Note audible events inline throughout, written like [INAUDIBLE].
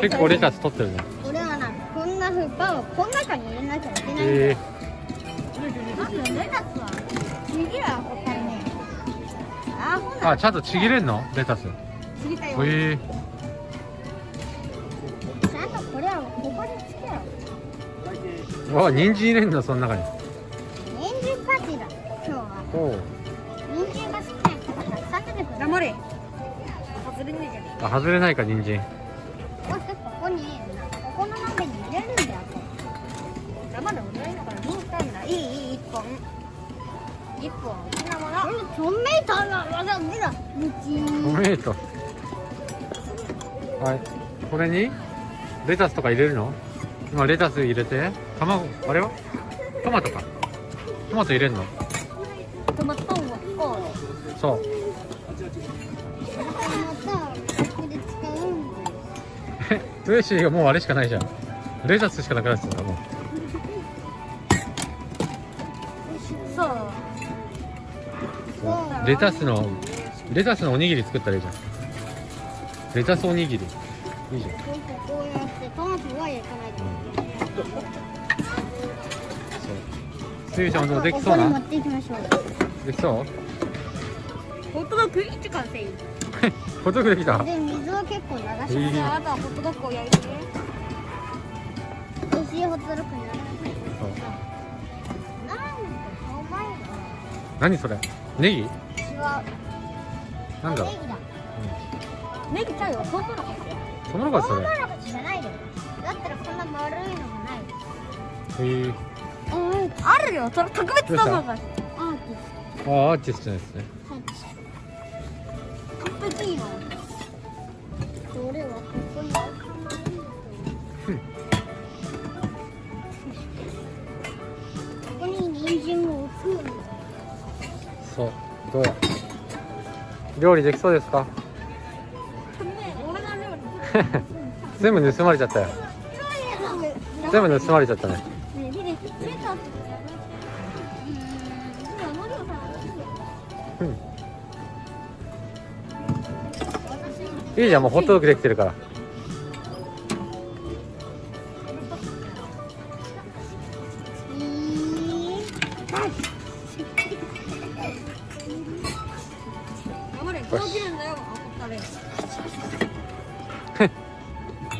結構レタス取ってるね。俺はなこんなふっぱをこん中に入れなきゃいけないんだよ、えー、まずレタスはちぎるはほったねあちゃんとちぎれんの？レタス。ちぎったよ、えー。ー、わ人参入れんのその中に。人参パティだ今日は。おお人参が好きな人がたくさん出てくる。黙れ。外れねえじゃねあ外れないか人参。えそしてここにここの鍋に入れるんだよ黙れ俺のからどうしたんだいいいい一本。一本好きなもの。トメイトメイト。はい。これにレタスとか入れるの？今レタス入れて。卵あれはトマトか。トマト入れるの？トマトをこそう。えウエシーがもうあれしかないじゃん。レタスしかなくなってたもうそう。レタスのレタスのおにぎり作ったらいいじゃん。レタスおにぎり。いいじゃん。こうやってトマトは焼かないと。うすゆちゃんもできそうな？ここに持っていきましょう。できそう？ホットドッグ一完成 [LAUGHS] ホットドッグできた？で水を結構流します、いいじゃああとはホットドッグを焼いて。美味しいホットドッグになるそう。なんでお前の何それ？ネギ？違う。なんだ？ネギだ、ネギちゃうよ。トウモロコシトウモロコシそれトウモロコシじゃないよだったらこんな丸いのえあるよ。それ特別どうした？アーティスあアーティストのやつね。ト完璧。いいのそれはここにここに人参を置くそう。どうや？料理できそうですか？[LAUGHS] 全部盗まれちゃったよ。全部盗まれちゃったねうん。いいじゃんもうホットドッグできてるから、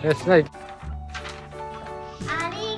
よ。[LAUGHS] し。ない。あり